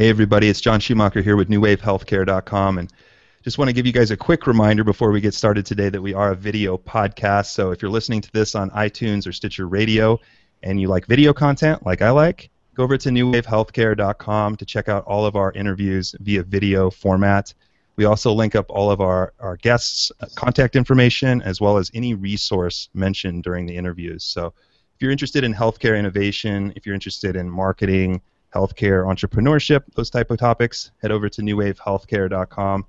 Hey, everybody, it's Jon Schumacher here with NewWaveHealthcare.com. And just want to give you guys a quick reminder before we get started today that we are a video podcast. So if you're listening to this on iTunes or Stitcher Radio and you like video content like I like, go over to NewWaveHealthcare.com to check out all of our interviews via video format. We also link up all of our, our guests' contact information as well as any resource mentioned during the interviews. So if you're interested in healthcare innovation, if you're interested in marketing, healthcare, entrepreneurship, those type of topics, head over to newwavehealthcare.com.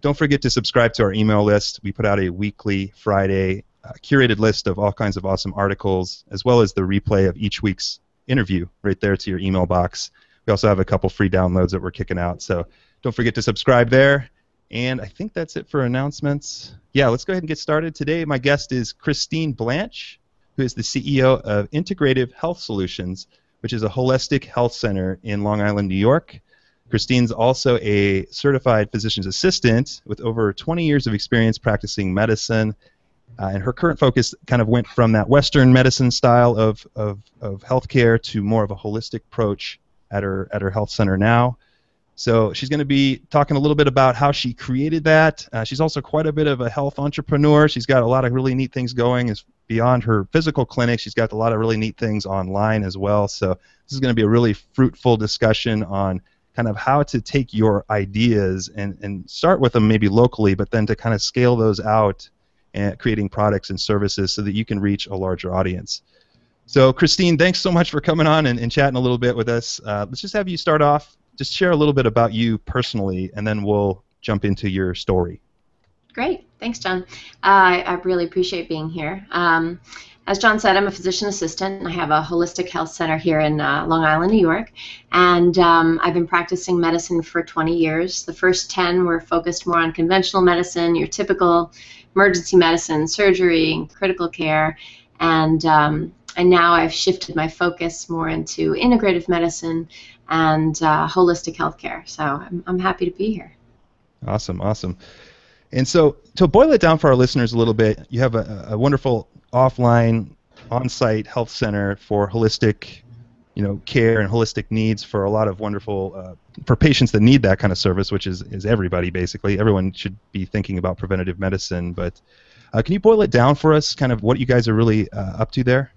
Don't forget to subscribe to our email list. We put out a weekly Friday uh, curated list of all kinds of awesome articles, as well as the replay of each week's interview right there to your email box. We also have a couple free downloads that we're kicking out, so don't forget to subscribe there. And I think that's it for announcements. Yeah, let's go ahead and get started. Today, my guest is Kristine Blanche, who is the CEO of Integrative Health Solutions, which is a holistic health center in Long Island, New York. Kristine's also a certified physician's assistant with over 20 years of experience practicing medicine. Uh, and her current focus kind of went from that Western medicine style of, of, of healthcare to more of a holistic approach at her, at her health center now. So she's going to be talking a little bit about how she created that. Uh, she's also quite a bit of a health entrepreneur. She's got a lot of really neat things going as beyond her physical clinic. She's got a lot of really neat things online as well. So this is going to be a really fruitful discussion on kind of how to take your ideas and, and start with them maybe locally, but then to kind of scale those out and creating products and services so that you can reach a larger audience. So Kristine, thanks so much for coming on and, and chatting a little bit with us. Uh, let's just have you start off just share a little bit about you personally, and then we'll jump into your story. Great. Thanks, Jon. Uh, I really appreciate being here. Um, as Jon said, I'm a physician assistant. I have a holistic health center here in uh, Long Island, New York, and um, I've been practicing medicine for 20 years. The first 10 were focused more on conventional medicine, your typical emergency medicine, surgery, and critical care, and um, and now I've shifted my focus more into integrative medicine and uh, holistic healthcare. So I'm, I'm happy to be here. Awesome, awesome. And so to boil it down for our listeners a little bit, you have a, a wonderful offline, on-site health center for holistic, you know, care and holistic needs for a lot of wonderful uh, for patients that need that kind of service, which is is everybody basically. Everyone should be thinking about preventative medicine, but uh, can you boil it down for us? Kind of what you guys are really uh, up to there?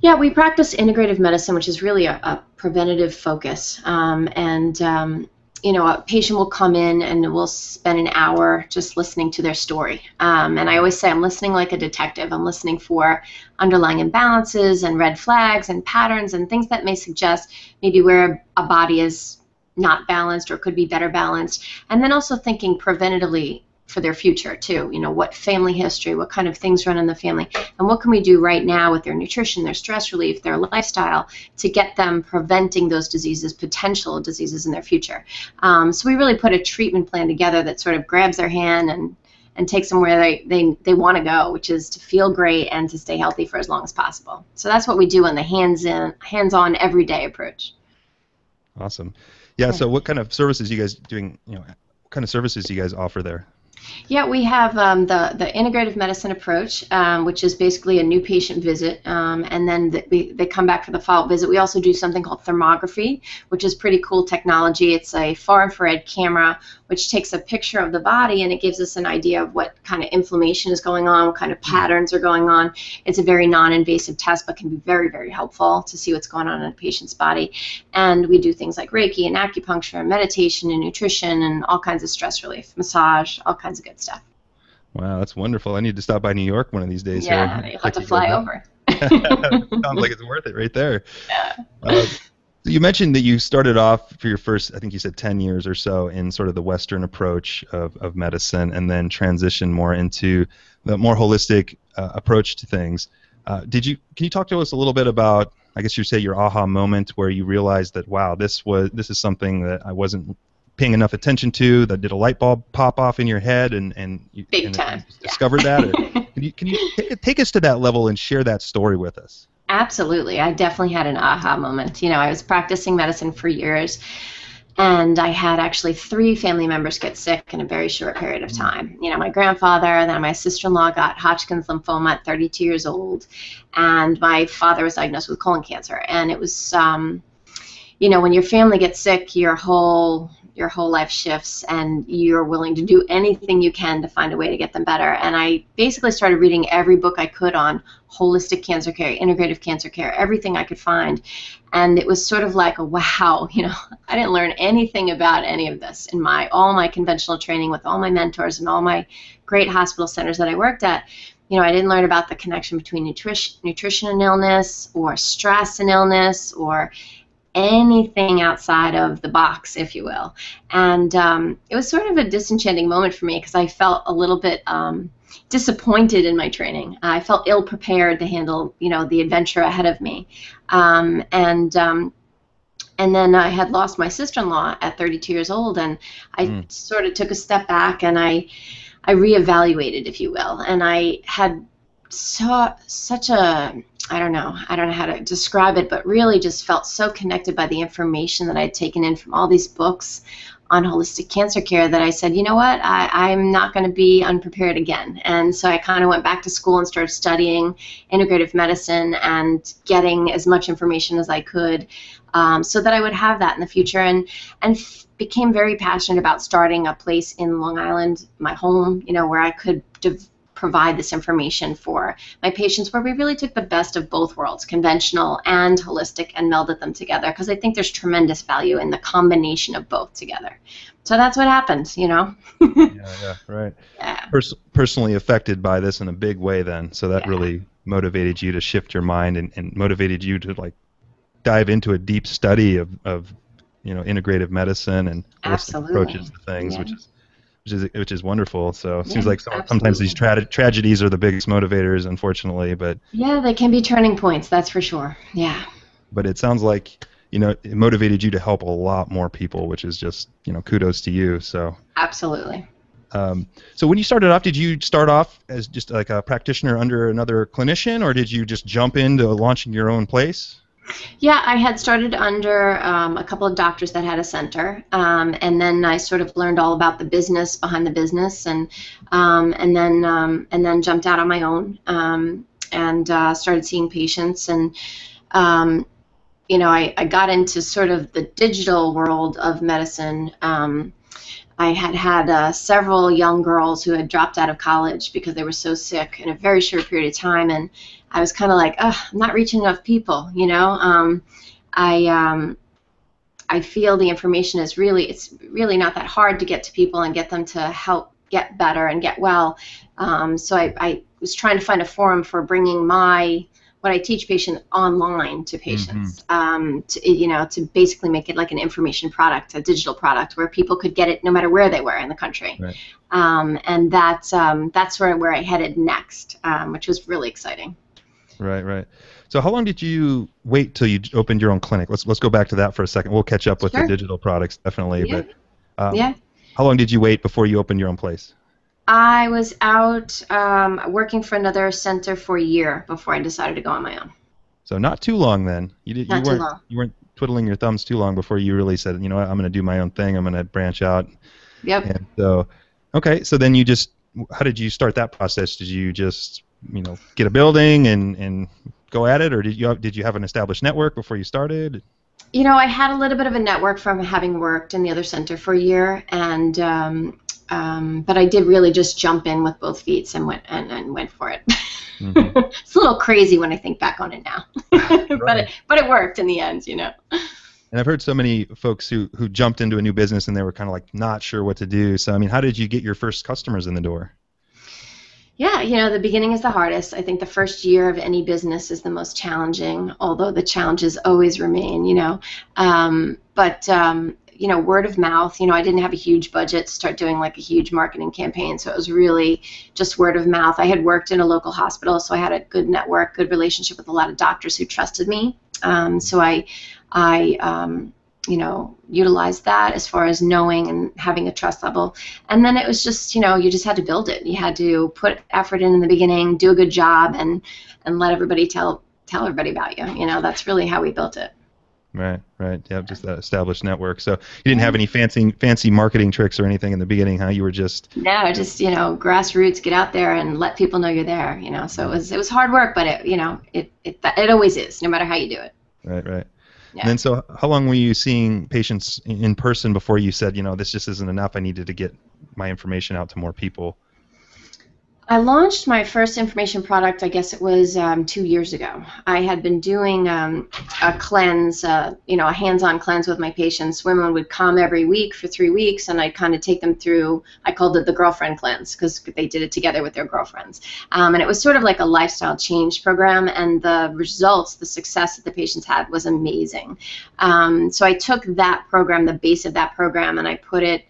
Yeah, we practice integrative medicine, which is really a, a preventative focus. Um, and, um, you know, a patient will come in and we'll spend an hour just listening to their story. Um, and I always say I'm listening like a detective. I'm listening for underlying imbalances and red flags and patterns and things that may suggest maybe where a body is not balanced or could be better balanced. And then also thinking preventatively for their future too. You know, what family history, what kind of things run in the family, and what can we do right now with their nutrition, their stress relief, their lifestyle to get them preventing those diseases, potential diseases in their future. Um, so we really put a treatment plan together that sort of grabs their hand and and takes them where they, they, they want to go, which is to feel great and to stay healthy for as long as possible. So that's what we do in the hands in hands on everyday approach. Awesome. Yeah, so what kind of services you guys doing, you know, what kind of services do you guys offer there? Yeah, we have um, the the integrative medicine approach, um, which is basically a new patient visit, um, and then the, we, they come back for the follow-up visit. We also do something called thermography, which is pretty cool technology. It's a far infrared camera which takes a picture of the body and it gives us an idea of what kind of inflammation is going on, what kind of patterns are going on. It's a very non-invasive test, but can be very, very helpful to see what's going on in a patient's body. And we do things like Reiki and acupuncture and meditation and nutrition and all kinds of stress relief, massage, all kinds of good stuff. Wow, that's wonderful. I need to stop by New York one of these days. Yeah, you'll have to fly over. Sounds like it's worth it right there. Yeah. Uh, you mentioned that you started off for your first, I think you said 10 years or so, in sort of the Western approach of, of medicine, and then transitioned more into the more holistic uh, approach to things. Uh, did you? Can you talk to us a little bit about? I guess you say your aha moment where you realized that wow, this was this is something that I wasn't paying enough attention to. That did a light bulb pop off in your head, and and you Big and time. discovered yeah. that. Or, can you can you take, take us to that level and share that story with us? Absolutely. I definitely had an aha moment. You know, I was practicing medicine for years and I had actually three family members get sick in a very short period of time. You know, my grandfather, then my sister-in-law got Hodgkin's lymphoma at 32 years old, and my father was diagnosed with colon cancer. And it was, um, you know, when your family gets sick, your whole your whole life shifts and you're willing to do anything you can to find a way to get them better. And I basically started reading every book I could on holistic cancer care, integrative cancer care, everything I could find. And it was sort of like, a, wow, you know, I didn't learn anything about any of this in my all my conventional training with all my mentors and all my great hospital centers that I worked at. You know, I didn't learn about the connection between nutrition, nutrition and illness, or stress and illness, or anything outside of the box, if you will. And um, it was sort of a disenchanting moment for me because I felt a little bit um, disappointed in my training. I felt ill prepared to handle, you know, the adventure ahead of me. Um, and um, and then I had lost my sister-in-law at 32 years old, and I mm. sort of took a step back and I I reevaluated, if you will, and I had saw such a I don't know, I don't know how to describe it, but really just felt so connected by the information that I had taken in from all these books on holistic cancer care that I said, you know what, I, am not going to be unprepared again. And so I kind of went back to school and started studying integrative medicine and getting as much information as I could um, so that I would have that in the future. And, and f- became very passionate about starting a place in Long Island, my home, you know, where I could dev- provide this information for my patients where we really took the best of both worlds, conventional and holistic, and melded them together because I think there's tremendous value in the combination of both together. So that's what happens, you know. yeah, yeah, right. Yeah. Pers- personally affected by this in a big way, then. So that yeah. really motivated you to shift your mind and, and motivated you to like dive into a deep study of, of you know integrative medicine and holistic approaches to things, yeah. which is which is which is wonderful. So it yeah, seems like sometimes these tra- tragedies are the biggest motivators, unfortunately. But yeah, they can be turning points. That's for sure. Yeah. But it sounds like you know it motivated you to help a lot more people, which is just you know kudos to you. So absolutely. Um, so when you started off, did you start off as just like a practitioner under another clinician, or did you just jump into launching your own place? Yeah, I had started under um, a couple of doctors that had a center, um, and then I sort of learned all about the business behind the business, and um, and then um, and then jumped out on my own um, and uh, started seeing patients, and um, you know I, I got into sort of the digital world of medicine. I had had uh, several young girls who had dropped out of college because they were so sick in a very short period of time, and I was kind of like, I'm not reaching enough people, you know. Um, I um, I feel the information is really it's really not that hard to get to people and get them to help get better and get well. Um, so I, I was trying to find a forum for bringing my what I teach patients online to patients, mm-hmm. um, to, you know, to basically make it like an information product, a digital product where people could get it no matter where they were in the country. Right. Um, and that's um, that's where, where I headed next, um, which was really exciting. Right, right. So how long did you wait till you opened your own clinic? Let's let's go back to that for a second. We'll catch up with sure. the digital products definitely, yeah. but um, yeah. How long did you wait before you opened your own place? I was out um, working for another center for a year before I decided to go on my own. So not too long then. You did. Not you weren't, too long. You weren't twiddling your thumbs too long before you really said, you know, what, I'm going to do my own thing. I'm going to branch out. Yep. And so, okay. So then you just, how did you start that process? Did you just you know get a building and and go at it, or did you have, did you have an established network before you started? You know, I had a little bit of a network from having worked in the other center for a year, and um, um, but I did really just jump in with both feet and went and, and went for it. Mm-hmm. it's a little crazy when I think back on it now, right. but it, but it worked in the end, you know. And I've heard so many folks who who jumped into a new business and they were kind of like not sure what to do. So I mean, how did you get your first customers in the door? Yeah, you know, the beginning is the hardest. I think the first year of any business is the most challenging, although the challenges always remain, you know. Um, but, um, you know, word of mouth, you know, I didn't have a huge budget to start doing like a huge marketing campaign, so it was really just word of mouth. I had worked in a local hospital, so I had a good network, good relationship with a lot of doctors who trusted me. Um, so I, I, um, you know, utilize that as far as knowing and having a trust level. And then it was just, you know, you just had to build it. You had to put effort in in the beginning, do a good job, and and let everybody tell tell everybody about you. You know, that's really how we built it. Right, right. Yeah, just that established network. So you didn't have any fancy fancy marketing tricks or anything in the beginning, huh? You were just no, just you know, grassroots. Get out there and let people know you're there. You know, so it was it was hard work, but it you know it it it always is, no matter how you do it. Right, right. And then, so how long were you seeing patients in person before you said, you know, this just isn't enough? I needed to get my information out to more people. I launched my first information product, I guess it was um, two years ago. I had been doing um, a cleanse, uh, you know, a hands on cleanse with my patients. Women would come every week for three weeks, and I'd kind of take them through, I called it the girlfriend cleanse because they did it together with their girlfriends. Um, and it was sort of like a lifestyle change program, and the results, the success that the patients had was amazing. Um, so I took that program, the base of that program, and I put it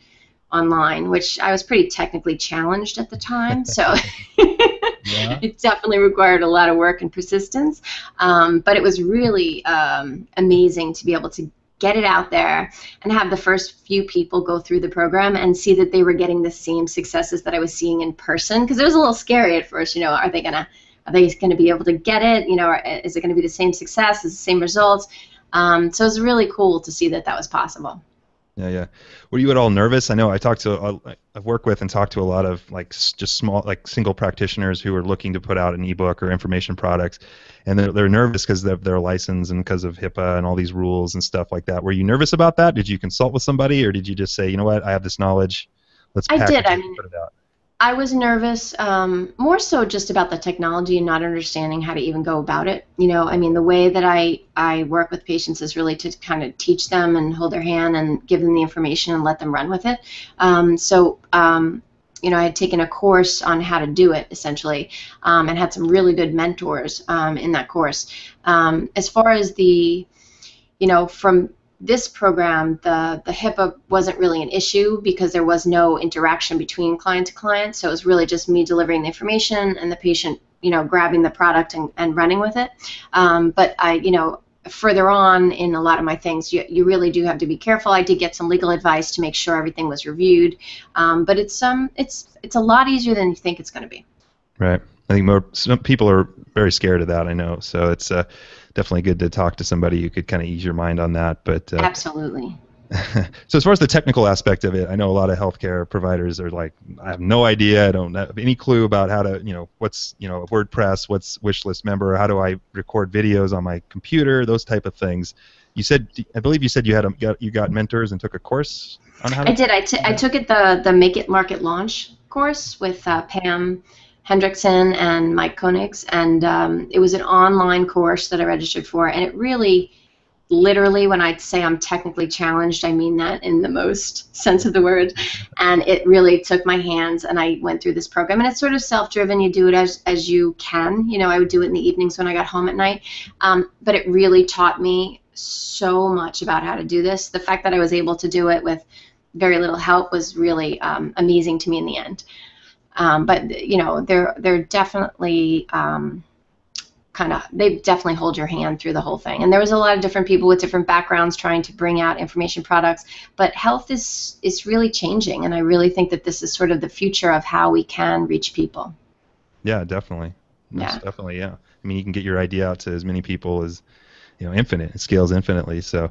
online, which I was pretty technically challenged at the time. So yeah. it definitely required a lot of work and persistence. Um, but it was really um, amazing to be able to get it out there and have the first few people go through the program and see that they were getting the same successes that I was seeing in person. Because it was a little scary at first, you know, are they gonna are they going to be able to get it? You know, is it going to be the same success, is the same results? Um, so it was really cool to see that that was possible. Yeah, yeah. Were you at all nervous? I know I talked to, uh, I've worked with and talked to a lot of like just small, like single practitioners who are looking to put out an ebook or information products, and they're, they're nervous because of their license and because of HIPAA and all these rules and stuff like that. Were you nervous about that? Did you consult with somebody, or did you just say, you know what, I have this knowledge, let's I did. I mean, put it out? I was nervous, um, more so just about the technology and not understanding how to even go about it. You know, I mean, the way that I, I work with patients is really to kind of teach them and hold their hand and give them the information and let them run with it. Um, so, um, you know, I had taken a course on how to do it essentially, um, and had some really good mentors um, in that course. Um, as far as the, you know, from this program, the, the HIPAA wasn't really an issue because there was no interaction between client to client. So it was really just me delivering the information and the patient, you know, grabbing the product and, and running with it. Um, but I, you know, further on in a lot of my things, you, you really do have to be careful. I did get some legal advice to make sure everything was reviewed. Um, but it's um, it's it's a lot easier than you think it's going to be. Right. I think more some people are very scared of that. I know. So it's uh, definitely good to talk to somebody who could kind of ease your mind on that. But uh, absolutely. so as far as the technical aspect of it, I know a lot of healthcare providers are like, I have no idea. I don't have any clue about how to, you know, what's, you know, WordPress, what's wishlist member, how do I record videos on my computer, those type of things. You said, I believe you said you had a, got, you got mentors and took a course on how. To I did. I, t- I took it the the Make It Market Launch course with uh, Pam Hendrickson and Mike Koenigs, and um, it was an online course that I registered for, and it really, literally, when I say I'm technically challenged, I mean that in the most sense of the word, and it really took my hands, and I went through this program, and it's sort of self-driven. You do it as as you can. You know, I would do it in the evenings when I got home at night, um, but it really taught me so much about how to do this. The fact that I was able to do it with very little help was really um, amazing to me in the end. Um, but you know, they're they're definitely um, kind of they definitely hold your hand through the whole thing. And there was a lot of different people with different backgrounds trying to bring out information products. But health is is really changing, and I really think that this is sort of the future of how we can reach people. Yeah, definitely. yeah, definitely. Yeah. I mean, you can get your idea out to as many people as you know, infinite. It scales infinitely. So.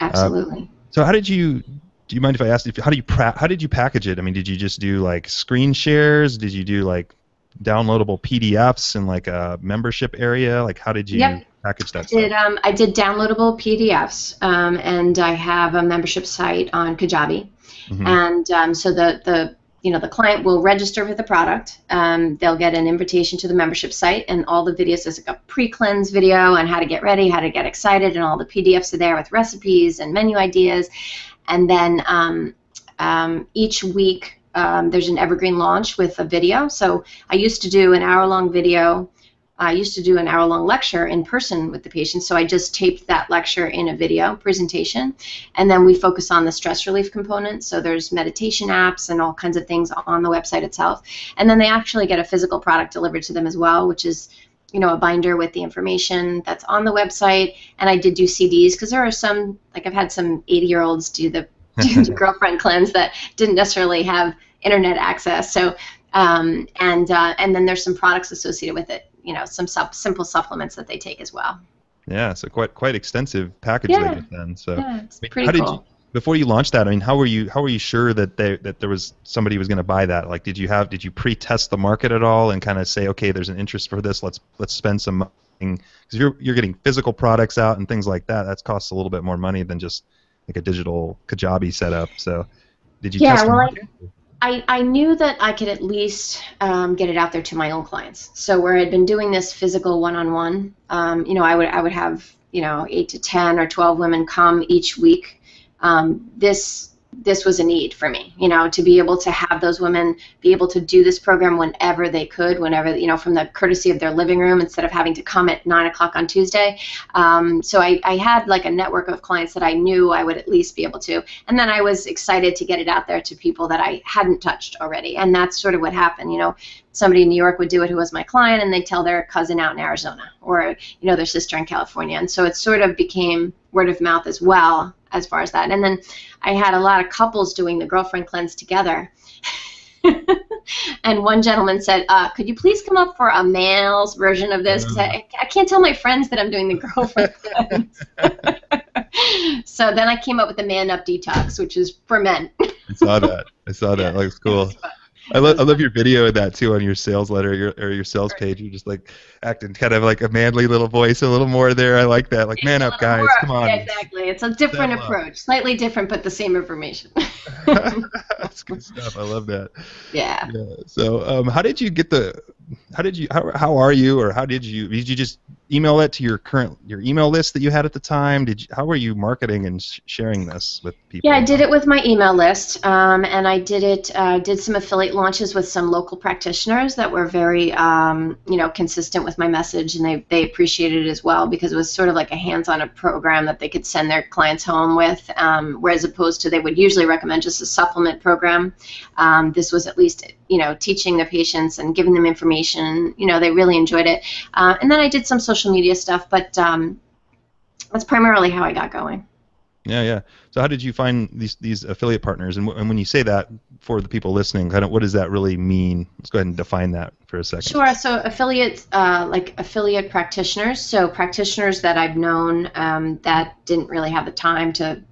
Absolutely. Uh, so how did you do you mind if I ask if how do you pra- how did you package it? I mean, did you just do like screen shares? Did you do like downloadable PDFs in like a membership area? Like how did you yep. package that? I did um, I did downloadable PDFs, um, and I have a membership site on Kajabi, mm-hmm. and um, so the the you know the client will register for the product. Um, they'll get an invitation to the membership site, and all the videos. There's like a pre-cleanse video on how to get ready, how to get excited, and all the PDFs are there with recipes and menu ideas and then um, um, each week um, there's an evergreen launch with a video. So I used to do an hour-long video. I used to do an hour-long lecture in person with the patients, so I just taped that lecture in a video presentation, and then we focus on the stress relief component. So there's meditation apps and all kinds of things on the website itself, and then they actually get a physical product delivered to them as well, which is you know, a binder with the information that's on the website. And I did do CDs because there are some, like I've had some 80 year olds do the, do the girlfriend cleanse that didn't necessarily have internet access. So, um, and uh, and then there's some products associated with it. You know, some sup- simple supplements that they take as well. Yeah, so quite quite extensive package yeah. then. So, yeah, it's I mean, pretty how cool. Did you, before you launched that, I mean, how were you how were you sure that they that there was somebody was going to buy that? Like, did you have did you pre-test the market at all and kind of say, okay, there's an interest for this, let's let's spend some because you're you're getting physical products out and things like that. That costs a little bit more money than just like a digital Kajabi setup. So, did you? Yeah, well? I, I knew that I could at least um, get it out there to my own clients. So where I'd been doing this physical one-on-one, um, you know, I would I would have you know eight to ten or twelve women come each week. Um, this this was a need for me, you know, to be able to have those women be able to do this program whenever they could, whenever, you know, from the courtesy of their living room instead of having to come at 9 o'clock on Tuesday. Um, so I, I had like a network of clients that I knew I would at least be able to. And then I was excited to get it out there to people that I hadn't touched already. And that's sort of what happened, you know somebody in New York would do it who was my client, and they tell their cousin out in Arizona or you know their sister in California, and so it sort of became word of mouth as well as far as that. And then I had a lot of couples doing the girlfriend cleanse together. and one gentleman said, uh, "Could you please come up for a male's version of this? Because I, I can't tell my friends that I'm doing the girlfriend cleanse." so then I came up with the man up detox, which is for men. I saw that. I saw that. Yeah, looks cool. I love I love your video of that too on your sales letter your, or your sales page. You're just like acting kind of like a manly little voice, a little more there. I like that. Like it's man up, guys, come on. Yeah, exactly. It's a different approach, slightly different, but the same information. That's good stuff. I love that. Yeah. Yeah. So, um, how did you get the? How did you? How, how are you? Or how did you? Did you just email that to your current your email list that you had at the time? Did you, how were you marketing and sh- sharing this with people? Yeah, I did it with my email list, um, and I did it. Uh, did some affiliate launches with some local practitioners that were very, um, you know, consistent with my message, and they they appreciated it as well because it was sort of like a hands-on a program that they could send their clients home with, um, whereas opposed to they would usually recommend just a supplement program. Um, this was at least you know teaching the patients and giving them information. You know, they really enjoyed it, uh, and then I did some social media stuff, but um, that's primarily how I got going. Yeah, yeah. So how did you find these these affiliate partners? And, w- and when you say that for the people listening, kind of what does that really mean? Let's go ahead and define that for a second. Sure. So affiliates, uh, like affiliate practitioners. So practitioners that I've known um, that didn't really have the time to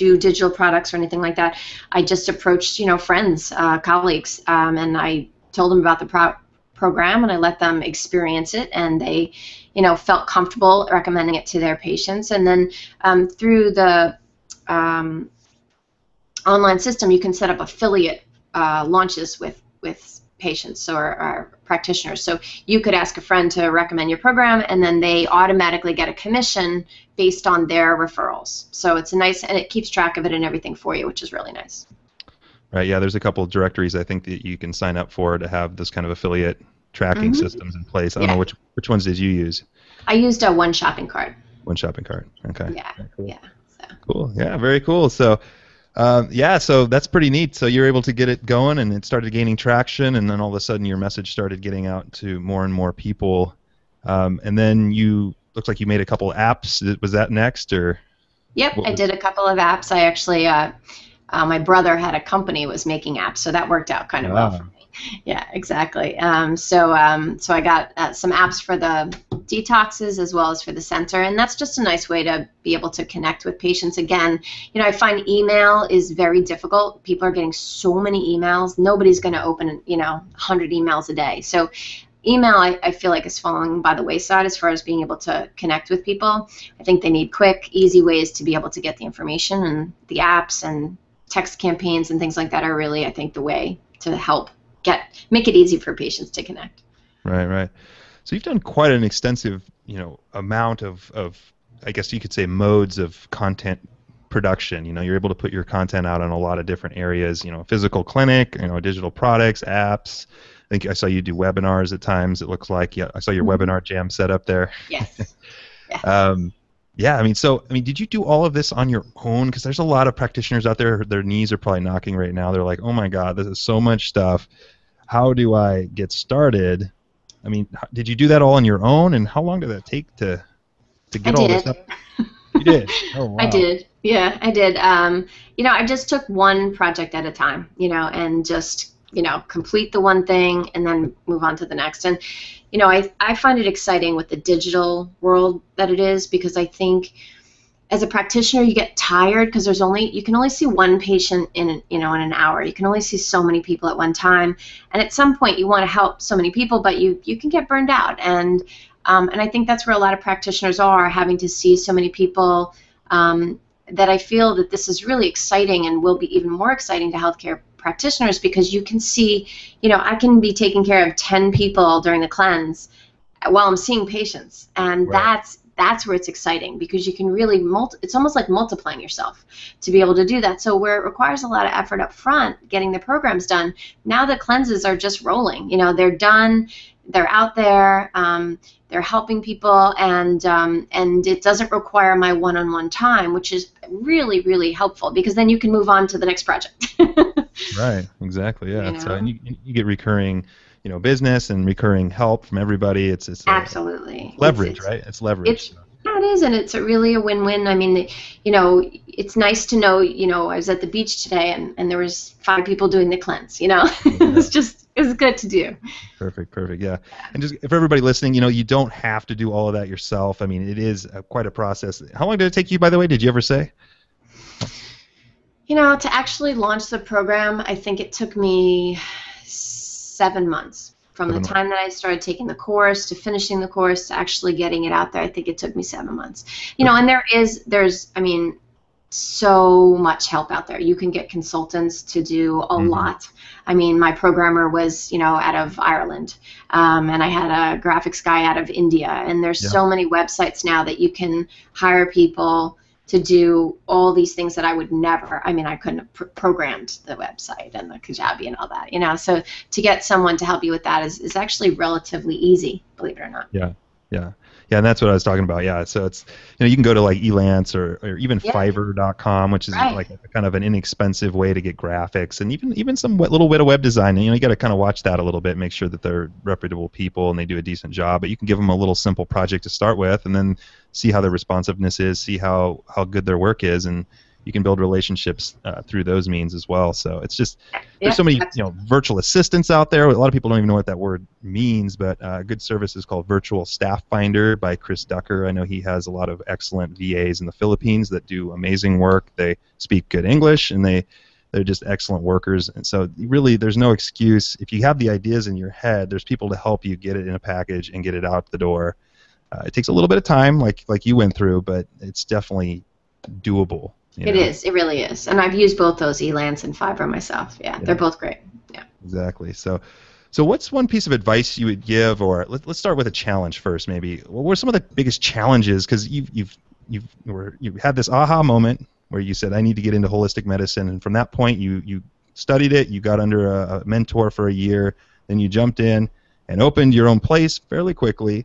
do digital products or anything like that. I just approached, you know, friends, uh, colleagues, um, and I told them about the pro- program and I let them experience it and they you know felt comfortable recommending it to their patients and then um, through the um, online system you can set up affiliate uh, launches with with patients or, or, practitioners so you could ask a friend to recommend your program and then they automatically get a commission based on their referrals so it's a nice and it keeps track of it and everything for you which is really nice Right. Yeah. There's a couple of directories I think that you can sign up for to have this kind of affiliate tracking mm-hmm. systems in place. I don't yeah. know which which ones did you use. I used a one shopping cart. One shopping cart. Okay. Yeah. cool. Yeah. So. Cool. Yeah. Very cool. So. Um, yeah, so that's pretty neat. So you're able to get it going, and it started gaining traction, and then all of a sudden your message started getting out to more and more people. Um, and then you looks like you made a couple apps. Was that next, or? Yep, I did a couple of apps. I actually, uh, uh, my brother had a company was making apps, so that worked out kind of wow. well for me yeah, exactly. Um, so, um, so I got uh, some apps for the detoxes as well as for the center, and that's just a nice way to be able to connect with patients. Again, you know, I find email is very difficult. People are getting so many emails. Nobody's going to open, you know, 100 emails a day. So, email I, I feel like is falling by the wayside as far as being able to connect with people. I think they need quick, easy ways to be able to get the information, and the apps and text campaigns and things like that are really, I think, the way to help get make it easy for patients to connect. Right, right. So you've done quite an extensive, you know, amount of, of I guess you could say modes of content production. You know, you're able to put your content out on a lot of different areas. You know, physical clinic, you know, digital products, apps. I think I saw you do webinars at times. It looks like yeah, I saw your mm-hmm. webinar jam set up there. Yes. Yeah. um, yeah, I mean, so I mean, did you do all of this on your own? Because there's a lot of practitioners out there. Their knees are probably knocking right now. They're like, "Oh my God, this is so much stuff. How do I get started?" I mean, did you do that all on your own? And how long did that take to to get I all did. this up? You did. Oh wow. I did. Yeah, I did. Um, you know, I just took one project at a time. You know, and just you know complete the one thing and then move on to the next. And you know, I, I find it exciting with the digital world that it is because I think as a practitioner you get tired because there's only you can only see one patient in you know in an hour you can only see so many people at one time and at some point you want to help so many people but you you can get burned out and Um, and I think that's where a lot of practitioners are, having to see so many people. Um, that I feel that this is really exciting and will be even more exciting to healthcare practitioners because you can see, you know, I can be taking care of 10 people during the cleanse while I'm seeing patients. And right. that's that's where it's exciting because you can really multi- it's almost like multiplying yourself to be able to do that so where it requires a lot of effort up front getting the programs done now the cleanses are just rolling you know they're done they're out there um, they're helping people and um, and it doesn't require my one-on-one time which is really really helpful because then you can move on to the next project right exactly yeah you know? so and you, you get recurring you know business and recurring help from everybody. It's it's absolutely leverage, it's, right? It's leverage. It's, yeah, it is, and it's a really a win-win. I mean, you know, it's nice to know. You know, I was at the beach today, and, and there was five people doing the cleanse. You know, yeah. it's just it's good to do. Perfect, perfect, yeah. And just for everybody listening, you know, you don't have to do all of that yourself. I mean, it is a, quite a process. How long did it take you, by the way? Did you ever say? You know, to actually launch the program, I think it took me seven months from seven the time months. that I started taking the course to finishing the course to actually getting it out there. I think it took me seven months. You know, and there is there's I mean so much help out there. You can get consultants to do a mm-hmm. lot. I mean, my programmer was, you know, out of Ireland, um, and I had a graphics guy out of India. And there's yeah. so many websites now that you can hire people to do all these things that I would never. I mean, I couldn't have pr- programmed the website and the Kajabi and all that, you know. So to get someone to help you with that is, is actually relatively easy, believe it or not. Yeah, yeah. Yeah, and that's what I was talking about. Yeah, so it's you know you can go to like Elance or, or even yeah. Fiverr.com, which is right. like a, kind of an inexpensive way to get graphics and even even some little bit of web design. And, you know, you got to kind of watch that a little bit, make sure that they're reputable people and they do a decent job. But you can give them a little simple project to start with, and then see how their responsiveness is, see how how good their work is, and you can build relationships uh, through those means as well. So it's just there's so many you know virtual assistants out there. A lot of people don't even know what that word means, but uh, a good service is called Virtual Staff Finder by Chris Ducker. I know he has a lot of excellent VAs in the Philippines that do amazing work. They speak good English and they they're just excellent workers. And so really there's no excuse if you have the ideas in your head. There's people to help you get it in a package and get it out the door. Uh, it takes a little bit of time, like like you went through, but it's definitely doable. It know? is. It really is. And I've used both those Elance and Fiverr myself. Yeah, yeah, they're both great. Yeah. Exactly. So, so what's one piece of advice you would give, or let, us start with a challenge first, maybe. What were some of the biggest challenges? Because you've you've you've you were you had this aha moment where you said, I need to get into holistic medicine, and from that point, you you studied it, you got under a, a mentor for a year, then you jumped in and opened your own place fairly quickly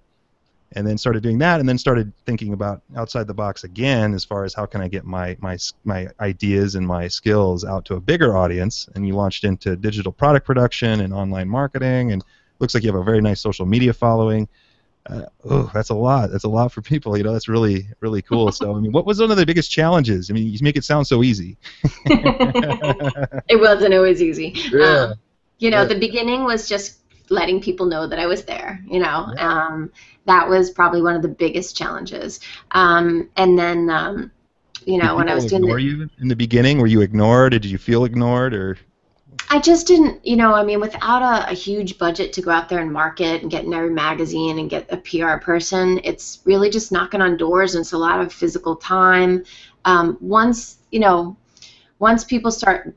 and then started doing that and then started thinking about outside the box again as far as how can I get my my my ideas and my skills out to a bigger audience. And you launched into digital product production and online marketing and looks like you have a very nice social media following. Uh, oh that's a lot. That's a lot for people you know that's really really cool. So I mean what was one of the biggest challenges? I mean you make it sound so easy. It wasn't always easy. Yeah. Um, you know yeah. the beginning was just letting people know that I was there you know yeah. um, that was probably one of the biggest challenges. Um, and then, um, you know, when I was doing ignore you in the beginning, were you ignored? Did you feel ignored, or? I just didn't, you know, I mean, without a, a, huge budget to go out there and market and get in every magazine and get a PR person, it's really just knocking on doors and it's a lot of physical time. Um, once, you know, once people start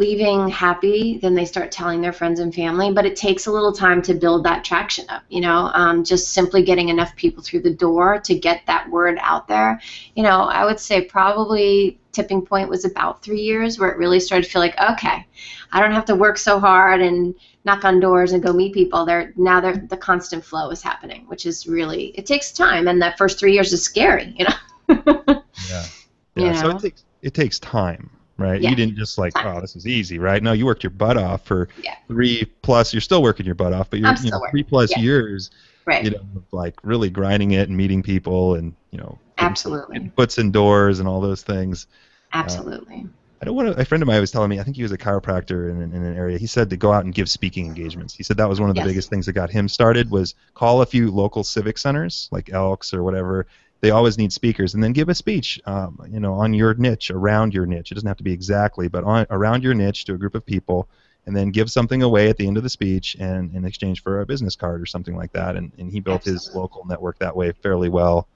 leaving happy, then they start telling their friends and family. But it takes a little time to build that traction up. You know, um, just simply getting enough people through the door to get that word out there. You know, I would say probably tipping point was about three years where it really started to feel like, okay, I don't have to work so hard and knock on doors and go meet people. There now, the constant flow is happening, which is really it takes time, and that first three years is scary. You know. yeah. Yeah. You know? So it takes it takes time right? Yeah. You didn't just like, oh, this is easy, right? No, you worked your butt off for yeah. three plus. You're still working your butt off, but you're you know, three plus yeah. years, right. you know, like really grinding it and meeting people and you know, absolutely puts in doors and all those things. Absolutely. Uh, I don't want to. A friend of mine was telling me. I think he was a chiropractor in, in an area. He said to go out and give speaking engagements. He said that was one of the yes. biggest things that got him started. Was call a few local civic centers like Elks or whatever, they always need speakers, and then give a speech, um, you know, on your niche, around your niche. It doesn't have to be exactly, but on around your niche to a group of people, and then give something away at the end of the speech and in exchange for a business card or something like that. And, and he built Absolutely. his local network that way fairly well.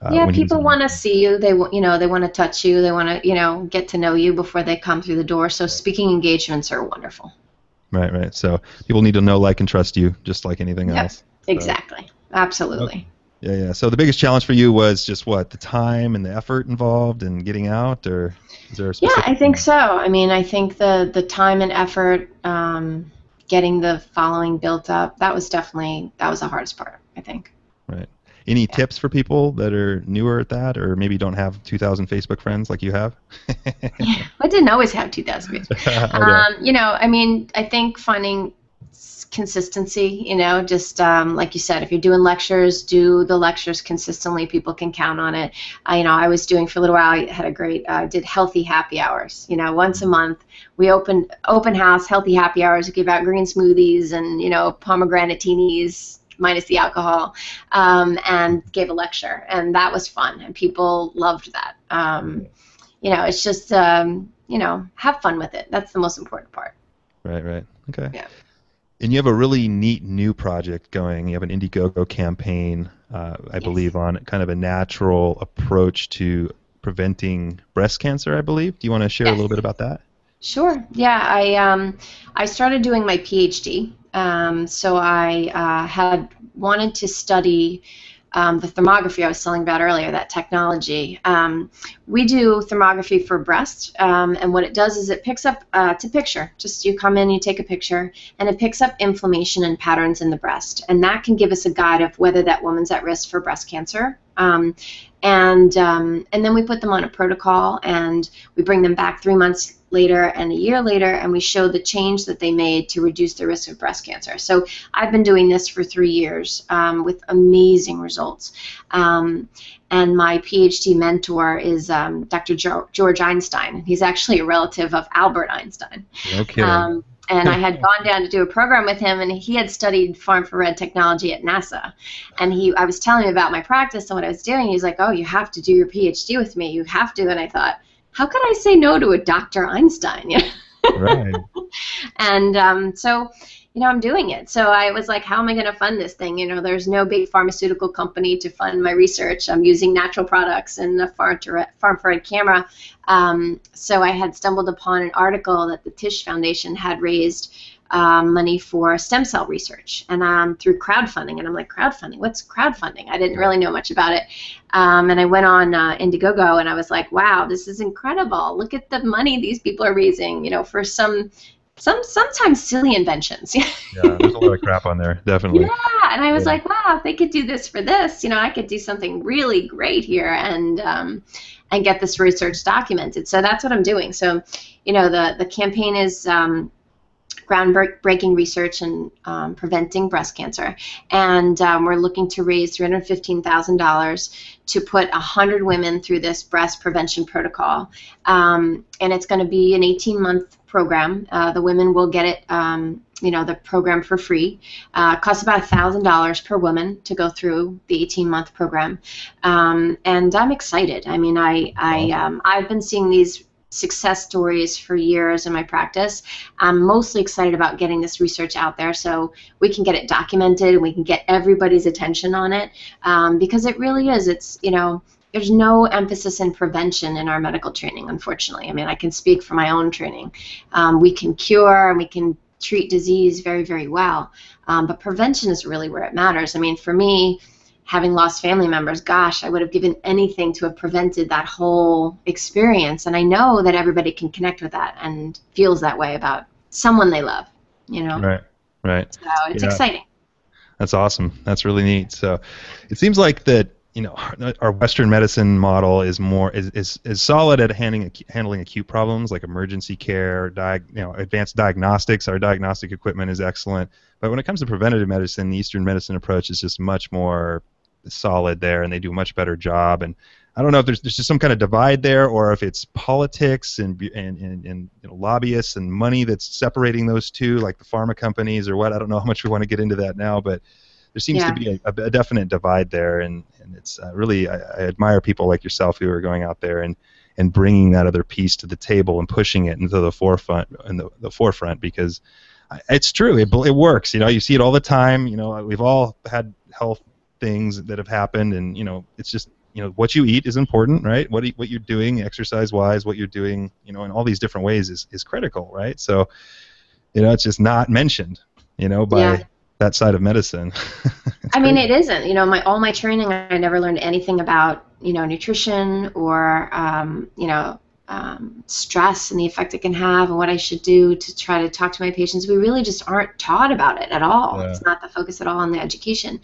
Uh, yeah, people want to see you. They you know they want to touch you. They want to you know get to know you before they come through the door. So speaking engagements are wonderful. Right, right. So people need to know, like, and trust you, just like anything yep, else. Exactly. So. Absolutely. Yeah, yeah. So the biggest challenge for you was just what the time and the effort involved in getting out, or is there a Yeah, I think so. I mean, I think the the time and effort, um, getting the following built up, that was definitely that was the hardest part. I think. Right. Any yeah. tips for people that are newer at that, or maybe don't have 2,000 Facebook friends like you have? yeah, I didn't always have 2,000 Facebook. um, you know, I mean, I think finding consistency you know just um, like you said if you're doing lectures do the lectures consistently. People can count on it. I, you know i was doing for a little while i had a great uh, did healthy happy hours you know once a month. We opened open house healthy happy hours we give out green smoothies and you know pomegranatees minus the alcohol um, and gave a lecture. And that was fun and people loved that. Um, you know it's just um, you know have fun with it. That's the most important part. Right right. Okay. Yeah and you have a really neat new project going. You have an Indiegogo campaign, uh, I yes. believe, on kind of a natural approach to preventing breast cancer. I believe. Do you want to share yes. a little bit about that? Sure. Yeah, I um, I started doing my PhD. Um, so I uh, had wanted to study um, the thermography I was telling about earlier, that technology. Um, we do thermography for breast, um, and what it does is it picks up uh, to picture. Just you come in, you take a picture, and it picks up inflammation and patterns in the breast, and that can give us a guide of whether that woman's at risk for breast cancer. Um, and um, and then we put them on a protocol, and we bring them back three months later and a year later, and we show the change that they made to reduce the risk of breast cancer. So I've been doing this for three years um, with amazing results. Um, and my PhD mentor is um, Dr. Jo- George Einstein. He's actually a relative of Albert Einstein. Okay. Um, and I had gone down to do a program with him, and he had studied far infrared technology at NASA. And he, I was telling him about my practice and what I was doing. He's like, "Oh, you have to do your PhD with me. You have to." And I thought, how could I say no to a Dr. Einstein? right. and um, so, you know, I'm doing it. So I was like, how am I going to fund this thing? You know, there's no big pharmaceutical company to fund my research. I'm using natural products and a far infrared camera. Um, so I had stumbled upon an article that the Tisch Foundation had raised um, money for stem cell research and um, through crowdfunding. And I'm like, crowdfunding? What's crowdfunding? I didn't really know much about it. Um, and I went on uh, Indiegogo and I was like, wow, this is incredible. Look at the money these people are raising, you know, for some some sometimes silly inventions. yeah, there's a lot of crap on there, definitely. Yeah, and I was yeah. like, wow, if they could do this for this, you know, I could do something really great here and um, and get this research documented. So that's what I'm doing. So, you know, the the campaign is um, groundbreaking research in um, preventing breast cancer. And um, we're looking to raise $315,000 to put 100 women through this breast prevention protocol. Um, and it's going to be an 18 month program. Uh, the women will get it. Um, you know the program for free. Uh, costs about thousand dollars per woman to go through the 18-month program, um, and I'm excited. I mean, I I um, I've been seeing these success stories for years in my practice. I'm mostly excited about getting this research out there so we can get it documented and we can get everybody's attention on it um, because it really is. It's, you know, there's no emphasis in prevention in our medical training, unfortunately. I mean, I can speak for my own training. Um, we can cure and we can treat disease very, very well, um, but prevention is really where it matters. I mean, for me, having lost family members, gosh, I would have given anything to have prevented that whole experience. And I know that everybody can connect with that and feels that way about someone they love, you know? Right, right. So it's yeah. exciting. That's awesome. That's really neat. So it seems like that, you know, our Western medicine model is more is, is, is solid at handling handling acute problems like emergency care, diag, you know, advanced diagnostics. Our diagnostic equipment is excellent, but when it comes to preventative medicine, the Eastern medicine approach is just much more solid there, and they do a much better job. And I don't know if there's, there's just some kind of divide there, or if it's politics and and, and, and you know, lobbyists and money that's separating those two, like the pharma companies or what. I don't know how much we want to get into that now, but there seems yeah. to be a, a, definite divide there, and, and it's uh, really I, I, admire people like yourself who are going out there and and bringing that other piece to the table and pushing it into the forefront in the, the forefront because it's true it, it works you know you see it all the time you know we've all had health things that have happened and you know it's just you know what you eat is important right what what you're doing exercise wise what you're doing you know in all these different ways is, is critical right so you know it's just not mentioned you know by yeah. That side of medicine i mean it isn't you know my all my training i never learned anything about you know nutrition or um, you know um, stress and the effect it can have and what I should do to try to talk to my patients. We really just aren't taught about it at all. Yeah. It's not the focus at all on the education.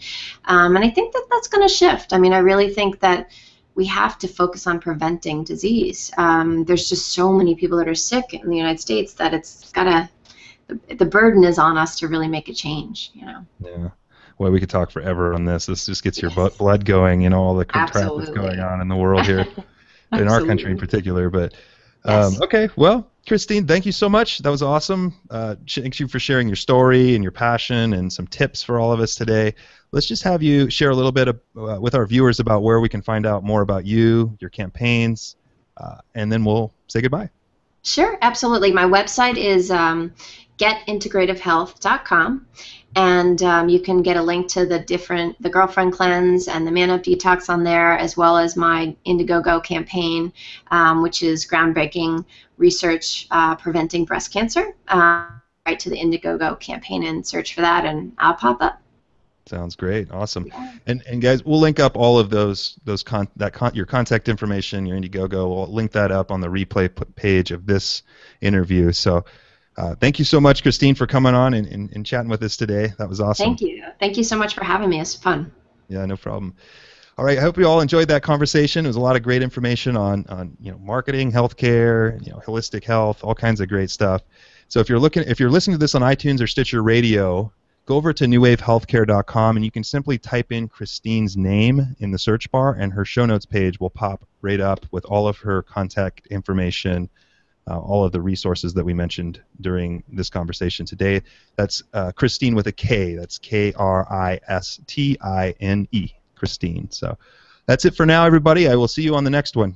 Um, and I think that that's going to shift. I mean, I really think that we have to focus on preventing disease. Um, there's just so many people that are sick in the United States that it's got to, the, the burden is on us to really make a change, you know. Yeah well, we could talk forever on this. This just gets your yes. blood going, you know, all the crap that's going on in the world here. in our country in particular. But um, yes. okay, well, Kristine, thank you so much. That was awesome. Uh, thank you for sharing your story and your passion and some tips for all of us today. Let's just have you share a little bit of, uh, with our viewers about where we can find out more about you, your campaigns, uh, and then we'll say goodbye. Sure, absolutely. My website is um, getintegrativehealth.com, and um, you can get a link to the different the girlfriend cleanse and the man up detox on there as well as my indiegogo campaign um, which is groundbreaking research uh, preventing breast cancer uh, right to the indiegogo campaign and search for that and i'll pop up Sounds great, awesome, yeah. and and guys, we'll link up all of those those con that con your contact information, your Indiegogo. We'll link that up on the replay page of this interview. So, uh, thank you so much, Kristine, for coming on and, and, and, chatting with us today. That was awesome. Thank you. Thank you so much for having me. It's fun. Yeah, no problem. All right, I hope you all enjoyed that conversation. It was a lot of great information on, on you know marketing, healthcare, you know holistic health, all kinds of great stuff. So if you're looking, if you're listening to this on iTunes or Stitcher Radio, go over to newwavehealthcare.com and you can simply type in Kristine's name in the search bar, and her show notes page will pop right up with all of her contact information uh, all of the resources that we mentioned during this conversation today. That's uh, Kristine with a K. That's K R I S T I N E, Kristine. So that's it for now, everybody. I will see you on the next one.